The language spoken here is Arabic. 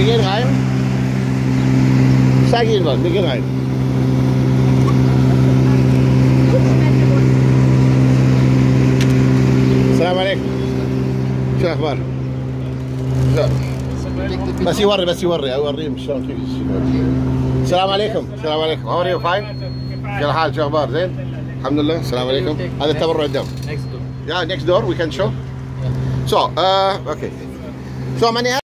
wir gehen rein. Ich zeige Ihnen was, wir gehen rein. السلام عليكم شو الاخبار؟ بس يوري بس يوري اوريهم شلون كيف السلام عليكم السلام عليكم how are you fine؟ كيف الحال شو أخبار زين؟ الحمد لله السلام عليكم هذا التبرع الدم Next door. Yeah, next door we can show. So, uh, okay. So many